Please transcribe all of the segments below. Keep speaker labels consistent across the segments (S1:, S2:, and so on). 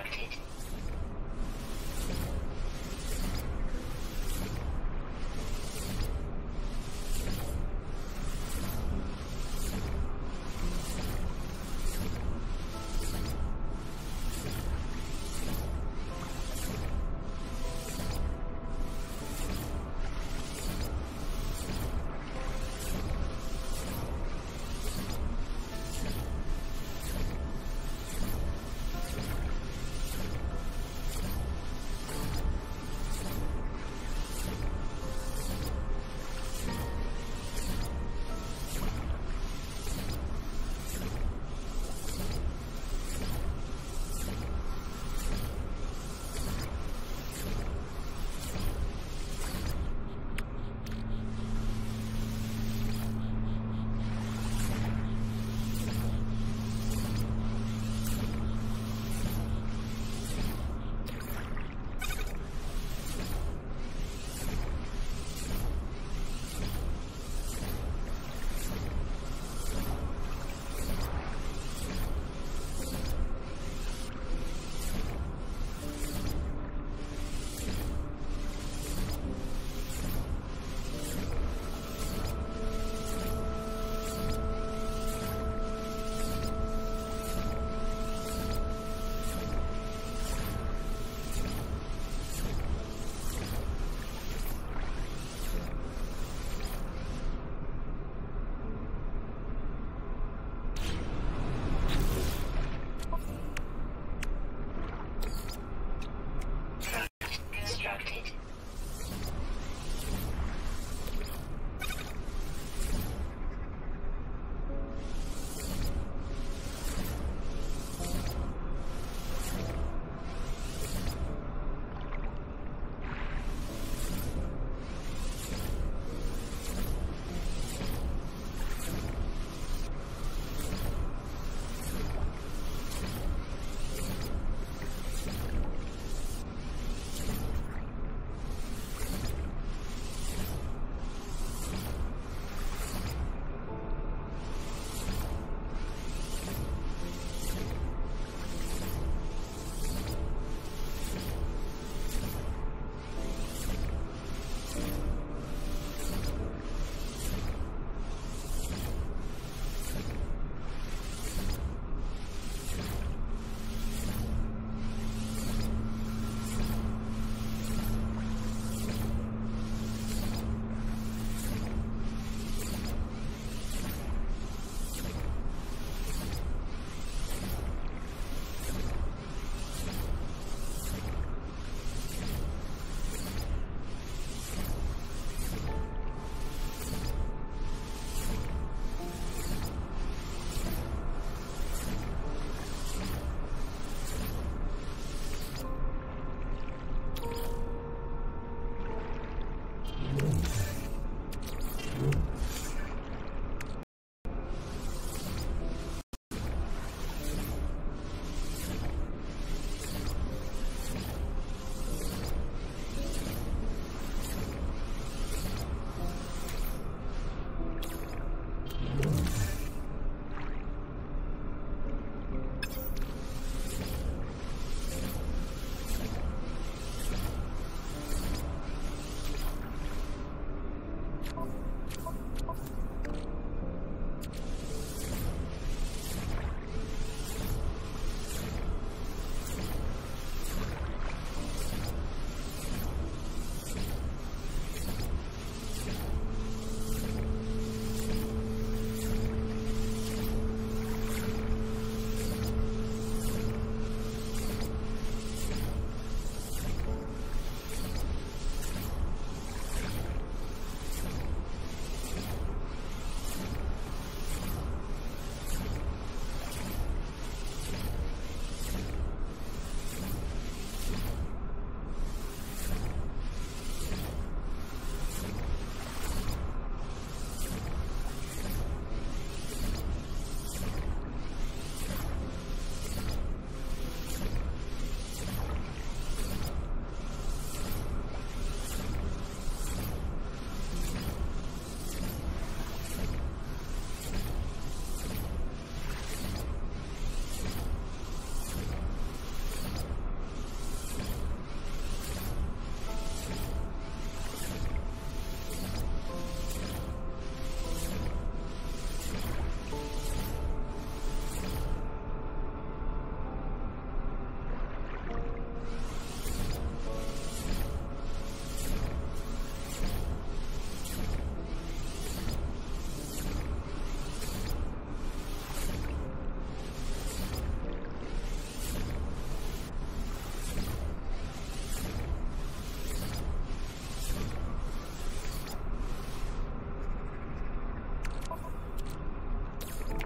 S1: practice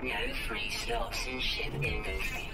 S1: No free slots in ship inventory.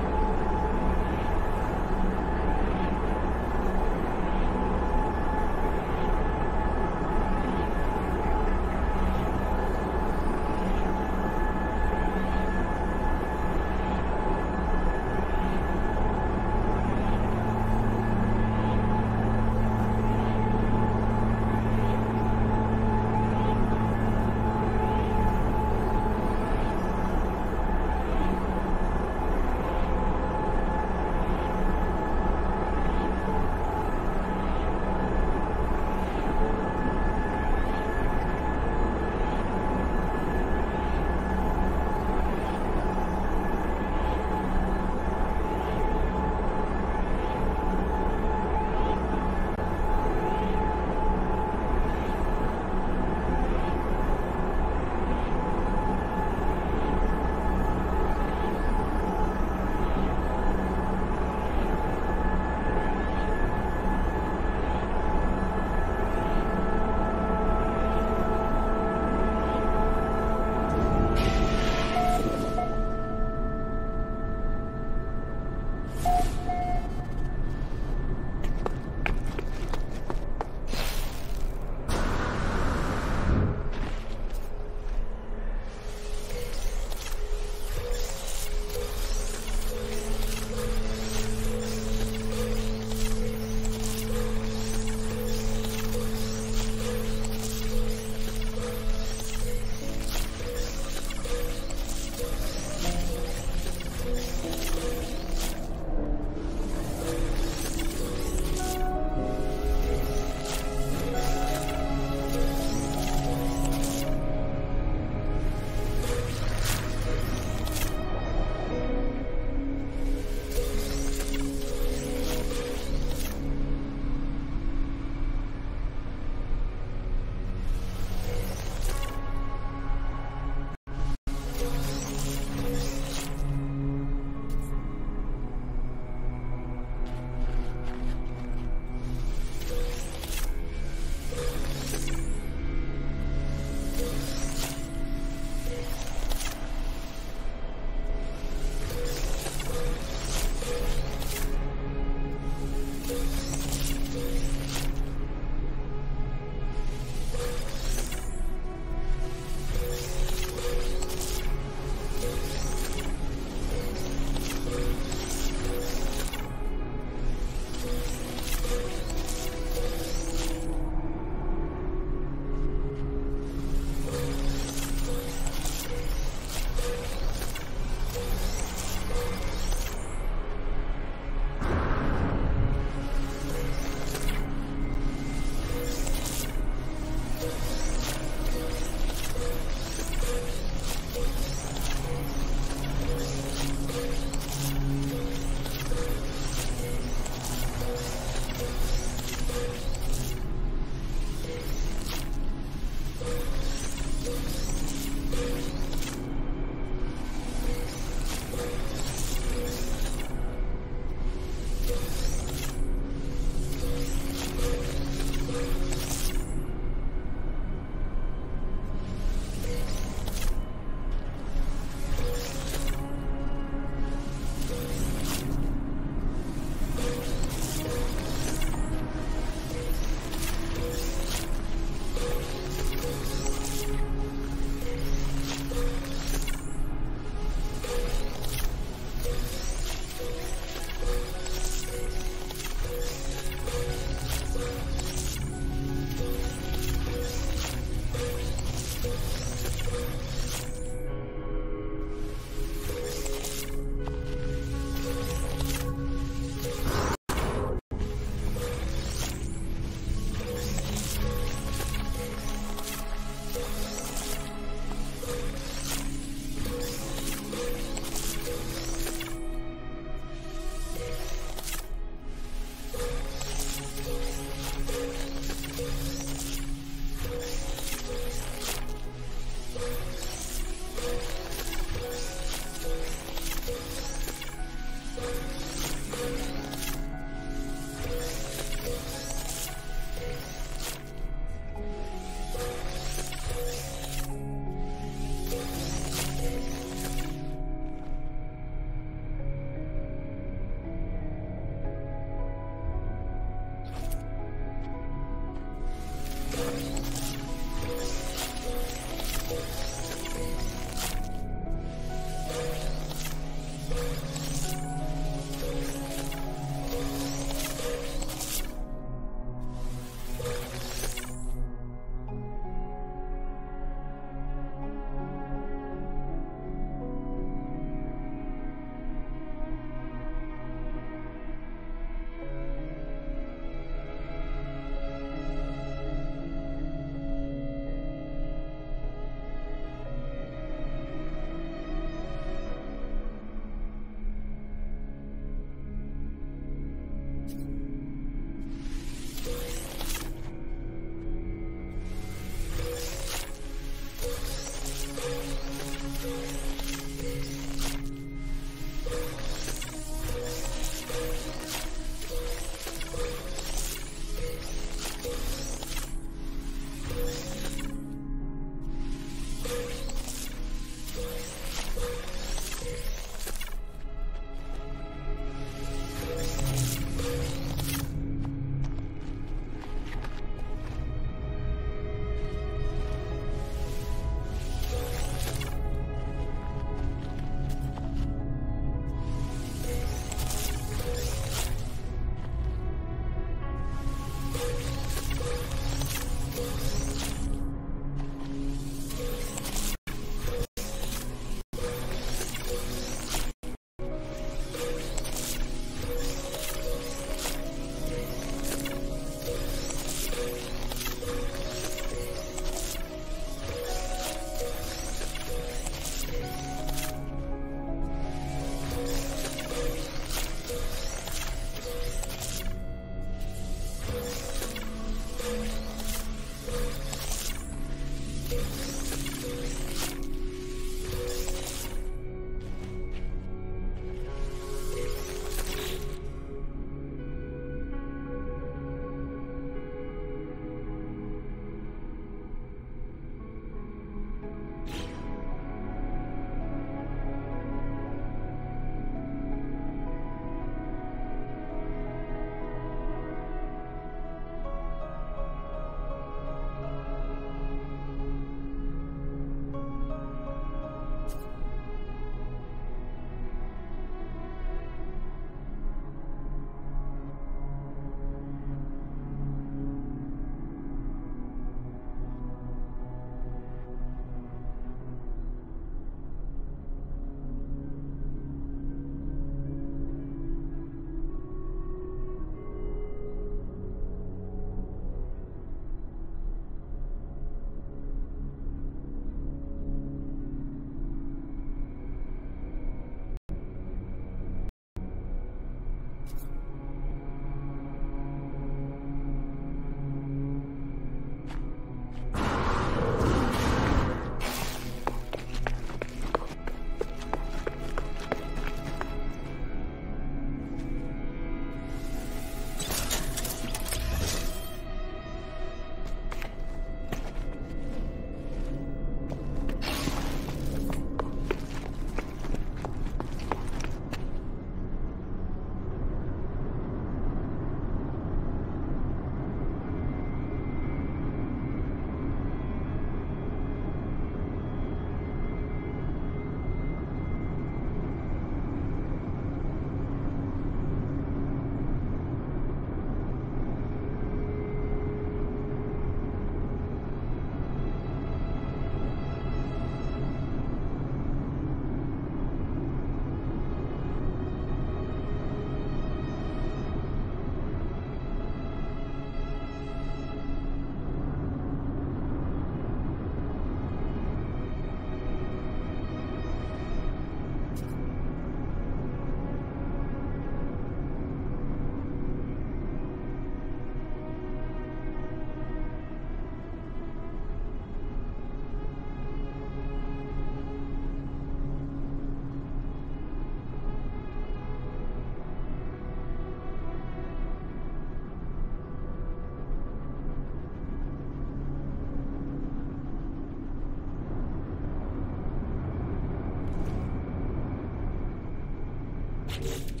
S1: Thank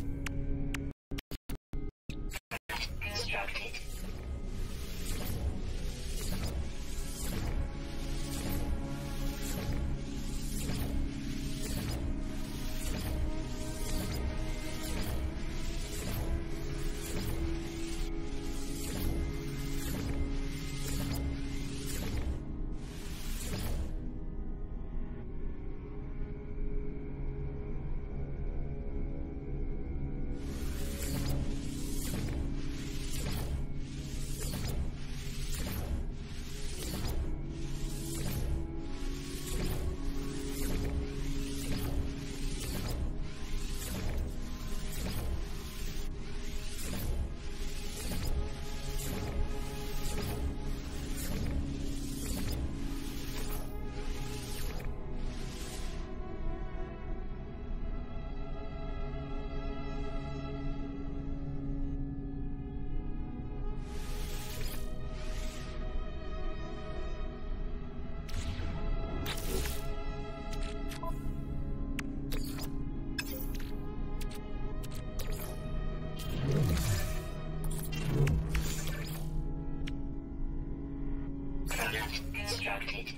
S1: you. instructed.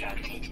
S1: constructed.